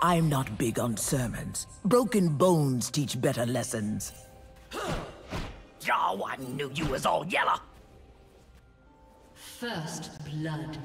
I'm not big on sermons. Broken bones teach better lessons. Oh, I knew you was all yellow. First blood.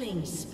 Killing spree.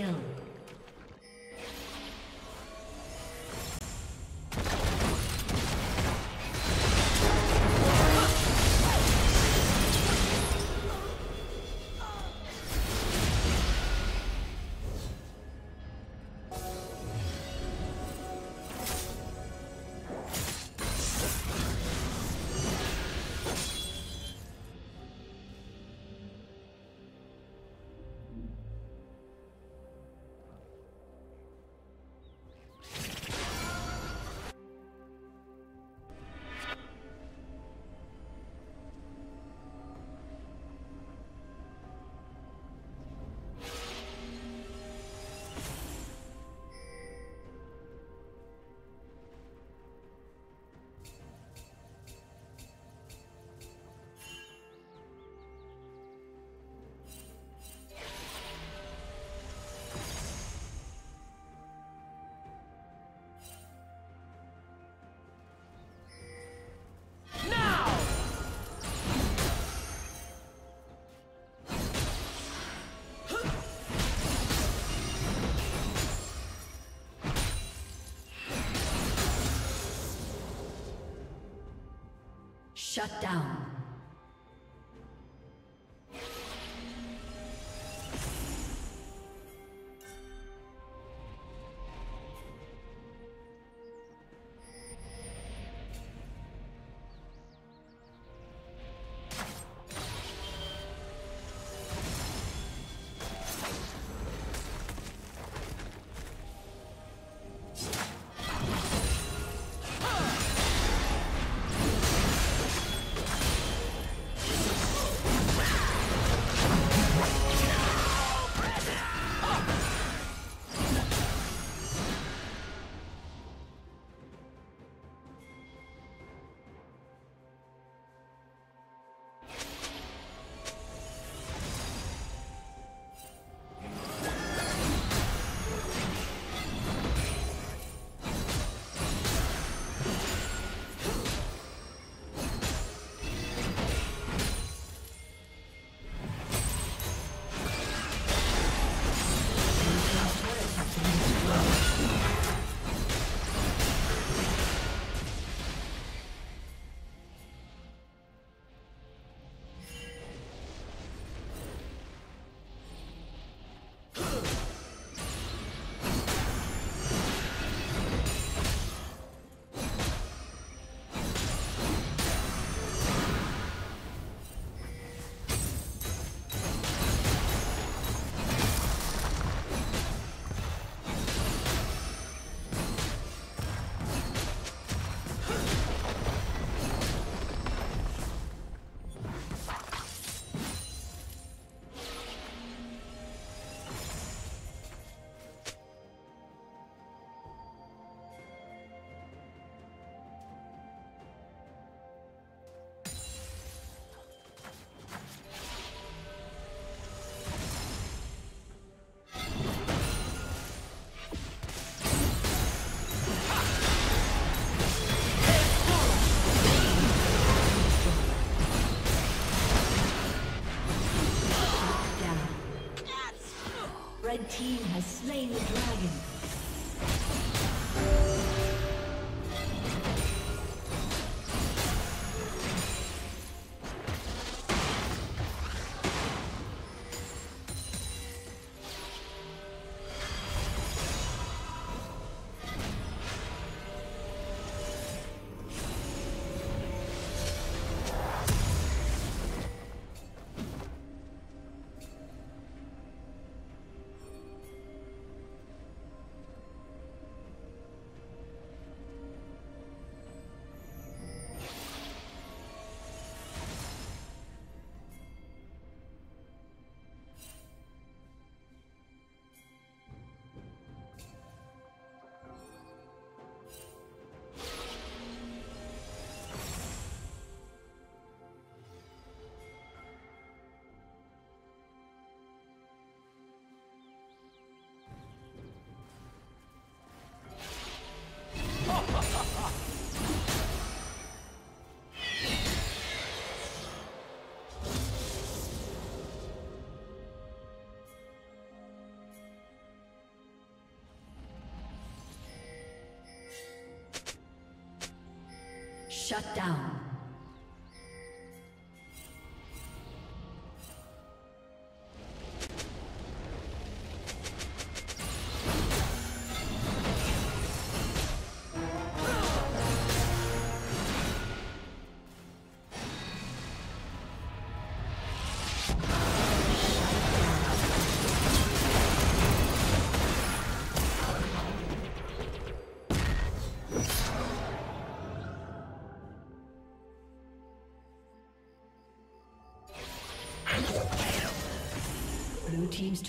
Kill. Shut down. Team has slain the. Shut down.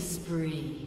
Spree.